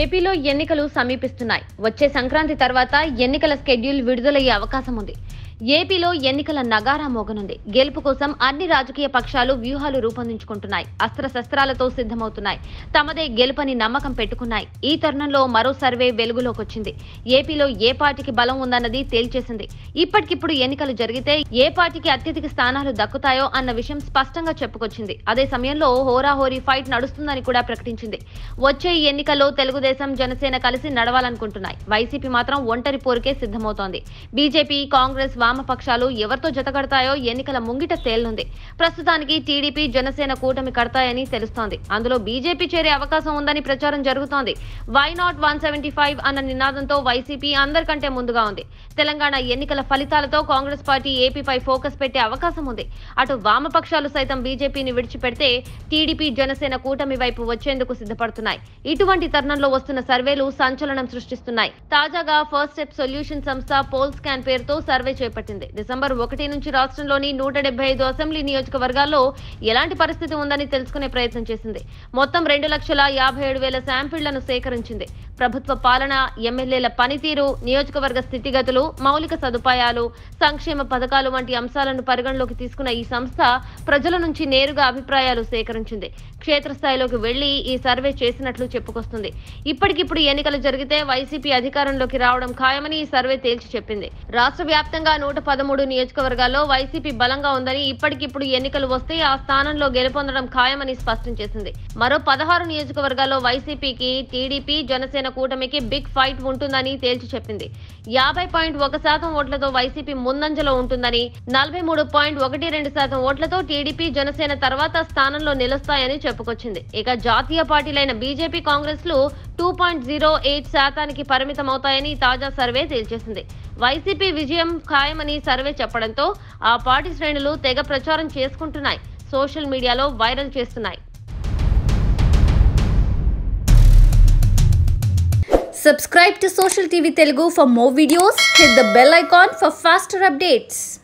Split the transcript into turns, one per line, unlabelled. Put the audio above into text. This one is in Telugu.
ఏపీలో ఎన్నికలు సమీపిస్తున్నాయి. వచ్చే సంక్రాంతి తర్వాత ఎన్నికల స్కెడ్యూల్ విడుదలయ్యే అవకాశం ఉంది. ఏపీలో ఎన్నికల నగారా మోగనుంది. గెలుపు కోసం అన్ని రాజకీయ పక్షాలు వ్యూహాలు రూపొందించుకుంటున్నాయి. అస్త్రశస్త్రాలతో సిద్ధమవుతున్నాయి. తమదే గెలుపని నమ్మకం పెట్టుకున్నాయి. ఈ తరుణంలో మరో సర్వే వెలుగులోకి వచ్చింది ఏపీలో ఏ పార్టీకి బలం ఉందన్నది తేల్చేసింది. ఇప్పటికిప్పుడు ఎన్నికలు జరిగితే ఏ పార్టీకి అత్యధిక స్థానాలు దక్కుతాయో అన్న విషయం స్పష్టంగా చెప్పుకొచ్చింది. అదే సమయంలో హోరాహోరీ ఫైట్ నడుస్తుందని కూడా ప్రకటించింది. వచ్చే ఎన్నికల్లో తెలుగుదేశం జనసేన కలిసి నడవాలనుకుంటున్నాయి. వైసీపీ మాత్రం ఒంటరి పోరుకే సిద్ధమవుతోంది. బీజేపీ కాంగ్రెస్ వామపక్షాలు ఎవరితో జతకడతాయో ఎన్నికల ముంగిట తేలనుంది. ప్రస్తుతానికి టీడీపీ జనసేన కూటమి కడతాయని తెలుస్తోంది. అందులో బీజేపీ చేరే అవకాశం ఉందని ప్రచారం జరుగుతోంది. Why not one seventy five అన్న నినాదంతో వైసీపీ అందరికంటే ముందుగా ఉంది. తెలంగాణ ఎన్నికల ఫలితాలతో కాంగ్రెస్ పార్టీ ఏపీపై ఫోకస్ పెట్టే అవకాశం ఉంది. అటు వామపక్షాలు సైతం బీజేపీని విడిచిపెడితే టీడీపీ జనసేన కూటమి వైపు వచ్చేందుకు సిద్ధపడుతున్నాయి. ఇటువంటి తరుణంలో వస్తున్న సర్వేలు సంచలనం సృష్టిస్తున్నాయి. తాజాగా ఫస్ట్ స్టెప్ సొల్యూషన్ సంస్థ పోల్ స్కాన్ పేరుతో సర్వే చేపట్టింది డిసెంబర్ ఒకటి నుంచి రాష్ట్రంలోని నూట ఐదు అసెంబ్లీ నియోజకవర్గాల్లో ఎలాంటి పరిస్థితి ఉందని తెలుసుకునే ప్రయత్నం చేసింది. మొత్తం రెండు లక్షల యాభై ఏడు వేల శాంపిళ్ళను సేకరించింది. ప్రభుత్వ పాలన ఎమ్మెల్యేల పనితీరు నియోజకవర్గ స్థితిగతులు మౌలిక సదుపాయాలు సంక్షేమ పథకాలు వంటి అంశాలను పరిగణలోకి తీసుకున్న ఈ సంస్థ ప్రజల నుంచి నేరుగా అభిప్రాయాలు సేకరించింది. క్షేత్రస్థాయిలోకి వెళ్ళి ఈ సర్వే చేసినట్లు చెప్పుకొస్తుంది. ఇప్పటికిప్పుడు ఎన్నికలు జరిగితే వైసీపీ అధికారంలోకి రావడం ఖాయమని ఈ సర్వే తేల్చి చెప్పింది. రాష్ట్ర వ్యాప్తంగా నూట పదమూడు నియోజకవర్గాల్లో వైసీపీ బలంగా ఉందని ఇప్పటికిప్పుడు ఎన్నికలు వస్తే ఆ స్థానంలో గెలుపొందడం ఖాయమని స్పష్టం చేసింది. మరో పదహారు నియోజకవర్గాల్లో వైసీపీకి టీడీపీ జనసేన కూటమికి బిగ్ ఫైట్ ఉంటుందని తేల్చి చెప్పింది. యాభై పాయింట్ ఒక శాతం ఓట్లతో వైసీపీ ముందంజలో ఉంటుందని నలభై మూడు పాయింట్ ఒకటి రెండు శాతం ఓట్లతో టీడీపీ జనసేన తర్వాత స్థానంలో నిలుస్తాయని చెప్పుకొచ్చింది. ఇక జాతీయ పార్టీలైన బీజేపీ కాంగ్రెస్లు టూ పాయింట్ జీరో ఎయిట్ శాతానికి పరిమితం అవుతాయని తాజా సర్వే తేల్చేసింది. వైసీపీ విజయం ఖాయమని సర్వే చెప్పడంతో ఆ పార్టీ శ్రేణులు తెగ ప్రచారం చేసుకుంటున్నాయి. సోషల్ మీడియాలో వైరల్ చేస్తున్నాయి.
Subscribe to Social TV Telugu for more videos. Hit the bell icon for faster updates.